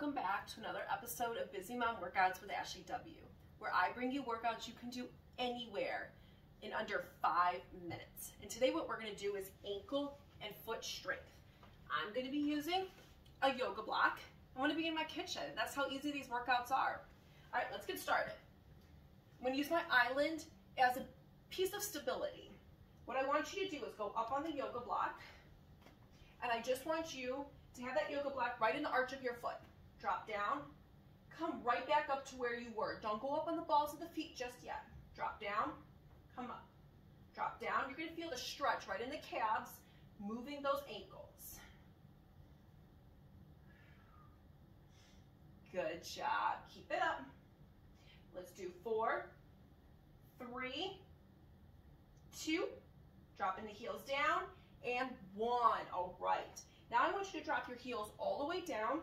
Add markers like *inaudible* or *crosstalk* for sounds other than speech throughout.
Welcome back to another episode of Busy Mom Workouts with Ashley W, where I bring you workouts you can do anywhere in under five minutes. And today what we're gonna do is ankle and foot strength. I'm gonna be using a yoga block. I'm gonna be in my kitchen. That's how easy these workouts are. All right, let's get started. I'm gonna use my island as a piece of stability. What I want you to do is go up on the yoga block, and I just want you to have that yoga block right in the arch of your foot. Drop down, come right back up to where you were. Don't go up on the balls of the feet just yet. Drop down, come up. Drop down. You're gonna feel the stretch right in the calves, moving those ankles. Good job. Keep it up. Let's do four, three, two, dropping the heels down, and one. All right. Now I want you to drop your heels all the way down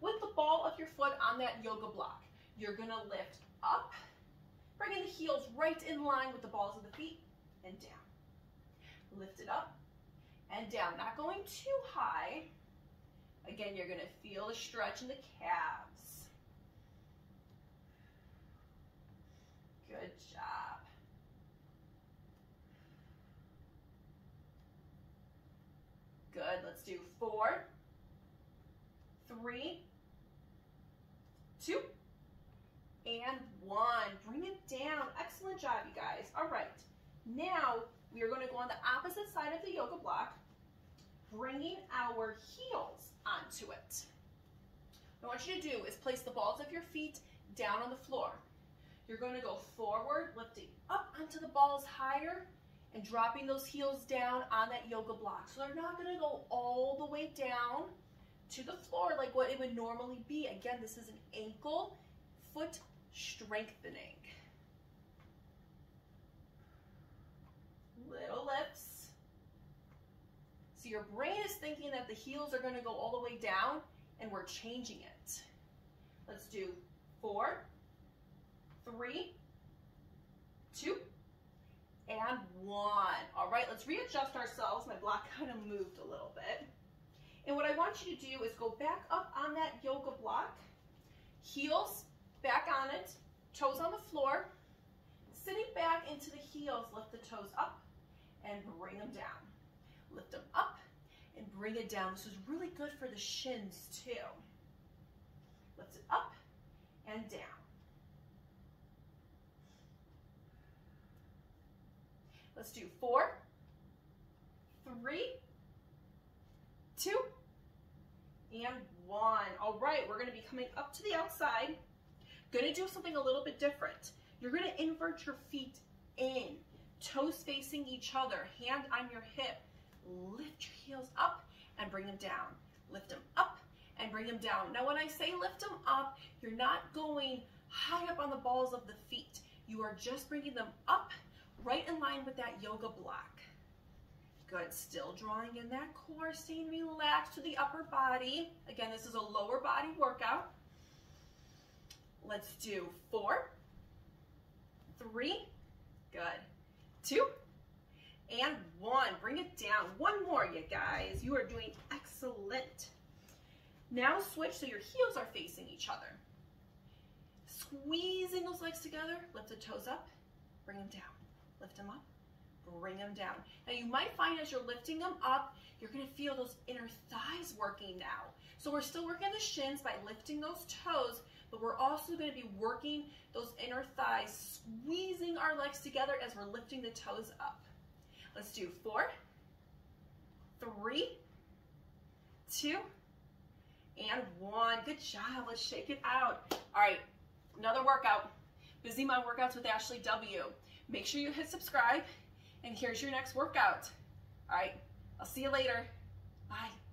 with the ball of your foot on that yoga block. You're gonna lift up, bringing the heels right in line with the balls of the feet and down. Lift it up and down, not going too high. Again, you're gonna feel the stretch in the calves. Good job. Good, let's do four, three, two, and one. Bring it down. Excellent job, you guys. All right, now we are going to go on the opposite side of the yoga block, bringing our heels onto it. What I want you to do is place the balls of your feet down on the floor. You're going to go forward, lifting up onto the balls higher, and dropping those heels down on that yoga block. So they're not gonna go all the way down to the floor like what it would normally be. Again, this is an ankle foot strengthening. Little lifts. So your brain is thinking that the heels are gonna go all the way down and we're changing it. Let's do four, three, two, and one. All right, let's readjust ourselves. My block *laughs* kind of moved a little bit. And what I want you to do is go back up on that yoga block, heels back on it, toes on the floor, sitting back into the heels, lift the toes up and bring them down. Lift them up and bring it down. This is really good for the shins too. Lift it up and down. Let's do four, three, two, and one. All right, we're gonna be coming up to the outside. Gonna do something a little bit different. You're gonna invert your feet in, toes facing each other, hand on your hip. Lift your heels up and bring them down. Lift them up and bring them down. Now when I say lift them up, you're not going high up on the balls of the feet. You are just bringing them up right in line with that yoga block. Good, still drawing in that core, staying relaxed to the upper body. Again, this is a lower body workout. Let's do four, three, good, two, and one. Bring it down. One more, you guys. You are doing excellent. Now switch so your heels are facing each other. Squeezing those legs together, lift the toes up, bring them down. Lift them up, bring them down. Now you might find as you're lifting them up, you're gonna feel those inner thighs working now. So we're still working the shins by lifting those toes, but we're also gonna be working those inner thighs, squeezing our legs together as we're lifting the toes up. Let's do four, three, two, and one. Good job, let's shake it out. All right, another workout. Busy Mom Workouts with Ashley W. Make sure you hit subscribe, and here's your next workout. All right, I'll see you later. Bye.